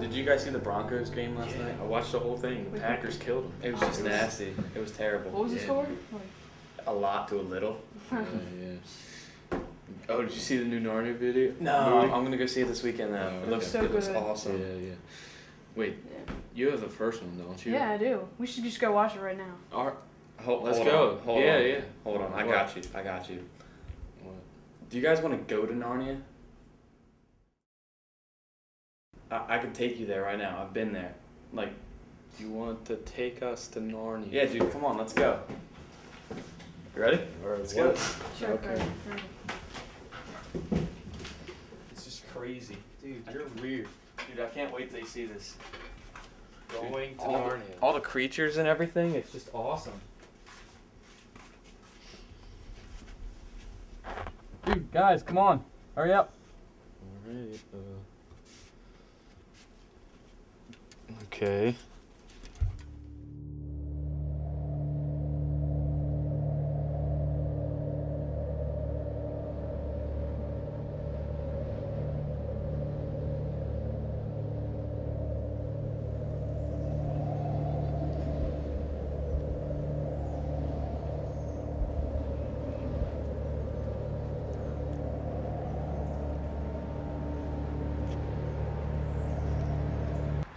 guys see the Broncos game last night? I watched the whole thing. The Packers killed them. It was just nasty. It was terrible. What was the Yeah. score? Like, A lot to a little. Yeah, yeah. Oh, did you see the new Narnia video? No, I'm, Movie? I'm gonna go see it this weekend though. Oh, it looks, okay. it looks So good. awesome. Yeah, yeah. Wait, yeah. you have the first one, don't you? yeah, I do. We should just go watch it right now. All right. Hold, Let's hold go. On, hold Yeah, on. yeah. Hold on. I got you. I got you. What? Do you guys want to go to Narnia? I, I can take you there right now. I've been there. Like, You want to take us to Narnia? yeah, dude. Come on, let's go. You ready? Or Let's what? go. Sure. Okay. right, right. It's just crazy, dude. You're weird, dude. I can't wait till you see this. Going to all Narnia. The, all the creatures and everything. It's just awesome. Dude, guys, come on. Hurry up. Alright. Uh... Okay.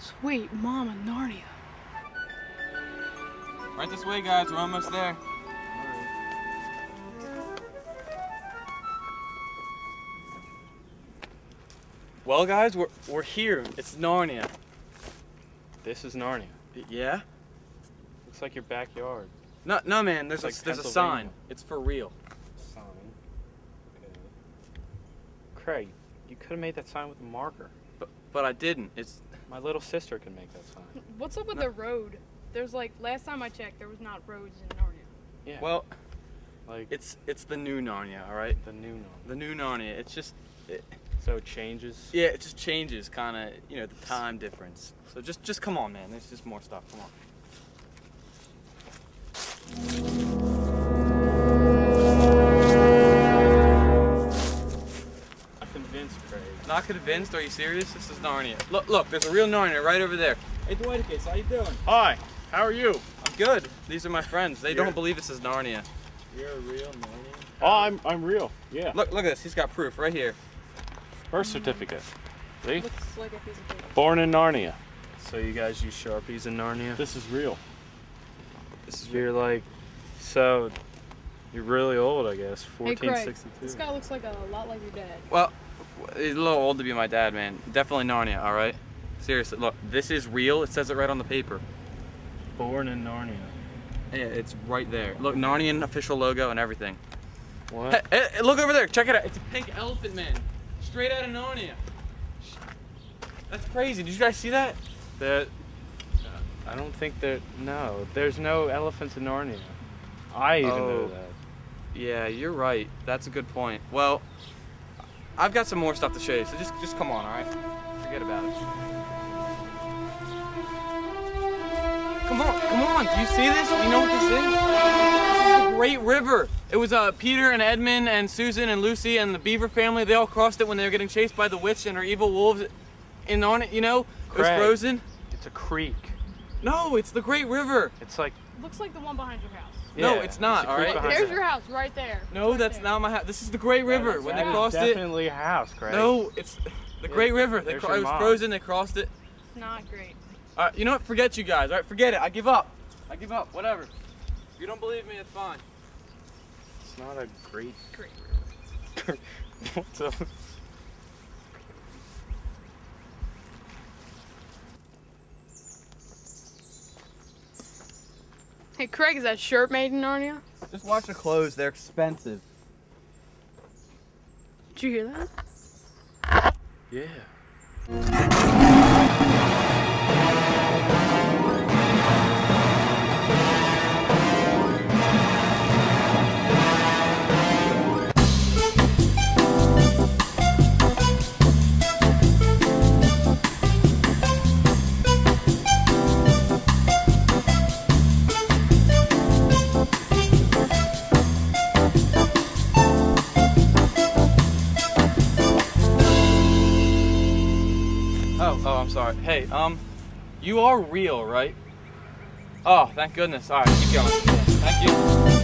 Sweet Mama Narnia. Right this way, guys. We're almost there. Well, guys, we're we're here. It's Narnia. This is Narnia. Yeah? Looks like your backyard. No, no, man. There's It's a like there's a sign. It's for real. Sign. Okay. Craig, you could have made that sign with a marker. But but I didn't. It's My little sister can make that sign. What's up with No. the road? There's like last time I checked, there was not roads in Narnia. Yeah. well, like it's it's the new Narnia. All right. the new Narnia. The new Narnia. It's just it, So it changes. yeah. It just changes, kind of. You know, the time difference. So just just come on, man. There's just more stuff. Come on. Not convinced? Are you serious? This is Narnia. Look, look. There's a real Narnia right over there. Hey, Dwighticus, how you doing? Hi. How are you? I'm good. These are my friends. They You're- don't believe this is Narnia. You're a real Narnia. Oh, I'm I'm real. Yeah. Look, look at this. He's got proof right here. Birth certificate. See? Looks like a piece of paper. Born in Narnia. So you guys use Sharpies in Narnia? This is real. This is You're like, so you're really old, I guess. Hey, Craig, 1462. This guy looks like a lot like your dad. Well, he's a little old to be my dad, man. Definitely Narnia. All right. Seriously, look. This is real. It says it right on the paper. Born in Narnia. Yeah, it's right there. Look, Narnian official logo and everything. What? Hey, hey, look over there. Check it out. It's a pink elephant man, straight out of Narnia. That's crazy. Did you guys see that? That I don't think that. No, there's no elephants in Narnia. I even know Oh. that. Yeah, you're right. That's a good point. Well, I've got some more stuff to show you, so just just come on, all right? Forget about it. Come on, come on. Do you see this? Do you know what this is? This is the Great River. It was uh, Peter and Edmund and Susan and Lucy and the Beaver family. They all crossed it when they were getting chased by the witch and her evil wolves. In on it, you know, it was frozen. It's a creek. No, it's the Great River. It's like Looks like the one behind your house. No, it's not, a all creek right? behind There's the- your house right there. No, Right that's there. not my house. This is the Great River. that's when right. they That is crossed it, definitely a house, Craig. No, it's the Great River. They There's cro- it was mom. frozen. They crossed it. It's not great. All right, you know what? Forget you guys. All right, forget it. I give up. I give up. Whatever. If you don't believe me, it's fine. It's not a great. Great. River. What's up? Hey, Craig, is that shirt made in Narnia? Just watch the clothes. They're expensive. Did you hear that? Yeah. Hey, um, you are real, right? Oh, thank goodness. All right, keep going. Thank you.